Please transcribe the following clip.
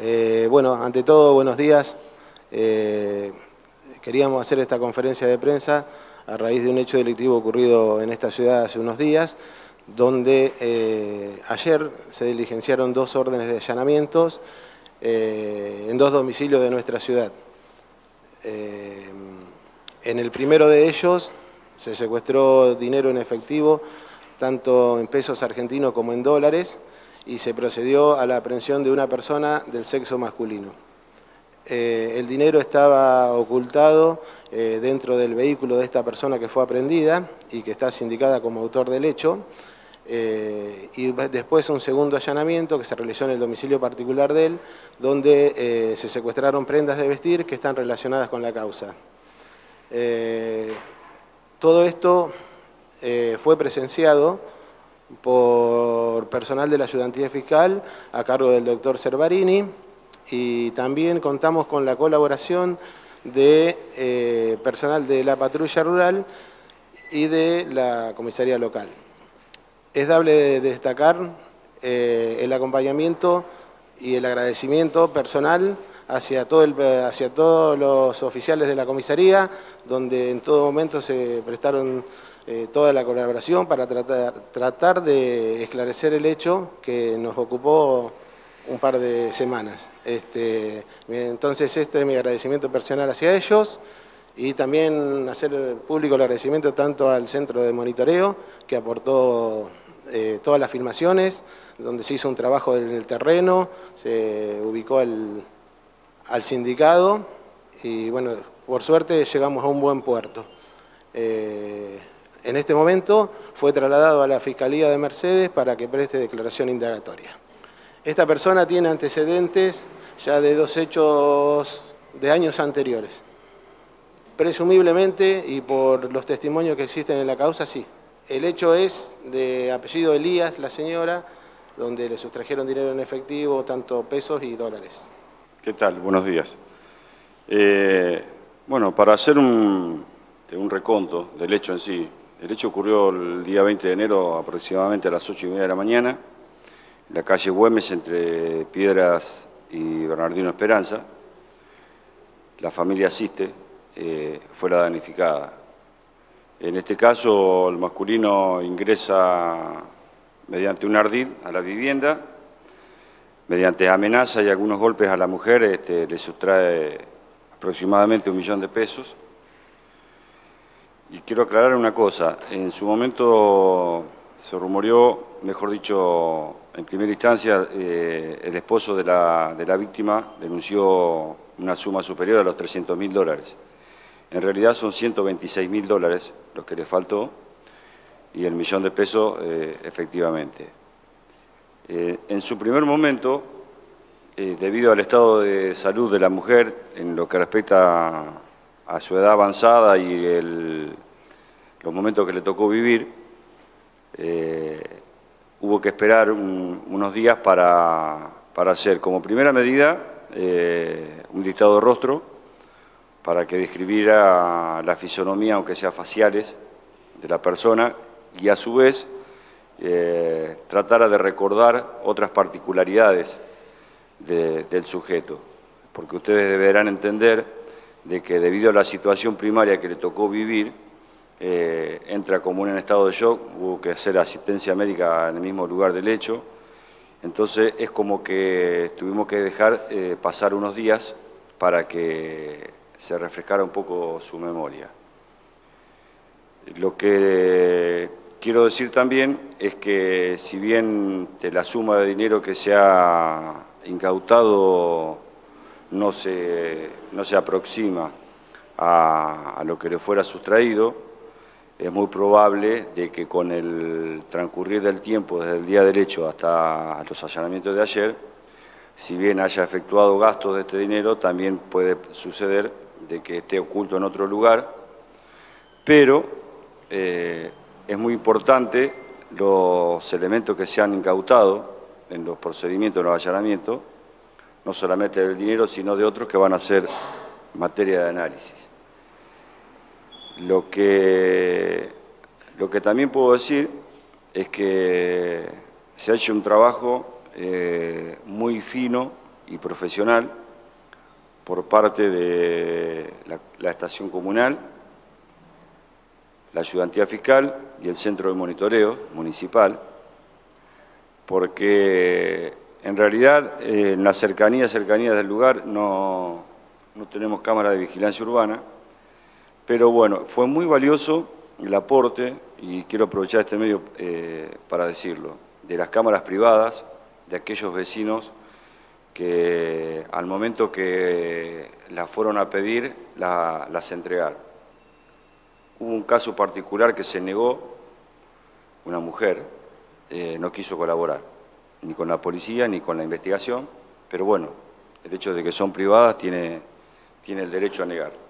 Eh, bueno, ante todo, buenos días. Eh, queríamos hacer esta conferencia de prensa a raíz de un hecho delictivo ocurrido en esta ciudad hace unos días, donde eh, ayer se diligenciaron dos órdenes de allanamientos en dos domicilios de nuestra ciudad. en el primero de ellos se secuestró dinero en efectivo, tanto en pesos argentinos como en dólares, y se procedió a la aprehensión de una persona del sexo masculino. Eh, el dinero estaba ocultado eh, dentro del vehículo de esta persona que fue aprendida y que está sindicada como autor del hecho. Eh, y después un segundo allanamiento que se realizó en el domicilio particular de él, donde se secuestraron prendas de vestir que están relacionadas con la causa. todo esto fue presenciado por personal de la ayudantía fiscal a cargo del doctor Cervarini y también contamos con la colaboración de eh, personal de la patrulla rural y de la comisaría local. Es dable destacar eh, el acompañamiento y el agradecimiento personal hacia, todo el, hacia todos los oficiales de la comisaría, donde en todo momento se prestaron eh, toda la colaboración para tratar, tratar de esclarecer el hecho que nos ocupó un par de semanas. Este, entonces este es mi agradecimiento personal hacia ellos y también hacer público el agradecimiento tanto al centro de monitoreo que aportó eh, todas las filmaciones, donde se hizo un trabajo en el terreno, se ubicó al, al sindicato y bueno, por suerte llegamos a un buen puerto. Eh, en este momento fue trasladado a la Fiscalía de Mercedes para que preste declaración indagatoria. Esta persona tiene antecedentes ya de dos hechos de años anteriores. Presumiblemente, y por los testimonios que existen en la causa, sí. El hecho es de apellido Elías, la señora, donde le sustrajeron dinero en efectivo, tanto pesos y dólares. ¿Qué tal? Buenos días. Eh, bueno, para hacer un, un reconto del hecho en sí, el hecho ocurrió el día 20 de enero aproximadamente a las 8 y media de la mañana, en la calle Güemes entre Piedras y Bernardino Esperanza. La familia asiste, eh, fue la danificada. En este caso, el masculino ingresa mediante un ardid a la vivienda, mediante amenaza y algunos golpes a la mujer, este, le sustrae aproximadamente un millón de pesos. Y quiero aclarar una cosa, en su momento se rumoreó, mejor dicho, en primera instancia, eh, el esposo de la, de la, víctima denunció una suma superior a los 300 mil dólares. En realidad son 126 mil dólares los que le faltó y el millón de pesos eh, efectivamente. Eh, en su primer momento, debido al estado de salud de la mujer, en lo que respecta a su edad avanzada y los momentos que le tocó vivir, eh, hubo que esperar unos días para, hacer como primera medida eh, un dictado de rostro para que describiera la fisonomía, aunque sea faciales, de la persona y a su vez eh, tratara de recordar otras particularidades del sujeto, porque ustedes deberán entender de que debido a la situación primaria que le tocó vivir, eh, entra como en estado de shock, hubo que hacer asistencia médica en el mismo lugar del hecho, entonces es como que tuvimos que dejar eh, pasar unos días para que se refrescara un poco su memoria. Lo que quiero decir también es que si bien de la suma de dinero que se ha incautado no se, no se aproxima a, lo que le fuera sustraído, es muy probable de que con el transcurrir del tiempo, desde el día derecho hasta los allanamientos de ayer, si bien haya efectuado gastos de este dinero, también puede suceder de que esté oculto en otro lugar, pero eh, es muy importante los elementos que se han incautado en los procedimientos, en los allanamientos, no solamente del dinero, sino de otros que van a ser materia de análisis. Lo que, lo que también puedo decir es que se ha hecho un trabajo eh, muy fino y profesional por parte de la, estación comunal, la ayudantía fiscal y el centro de monitoreo municipal, porque en realidad en las cercanías, cercanías del lugar no, no tenemos cámara de vigilancia urbana, pero bueno, fue muy valioso el aporte, y quiero aprovechar este medio eh, para decirlo, de las cámaras privadas, de aquellos vecinos que al momento que las fueron a pedir, las entregaron. Hubo un caso particular que se negó, una mujer, eh, no quiso colaborar, ni con la policía ni con la investigación, pero bueno, el hecho de que son privadas tiene, tiene el derecho a negar.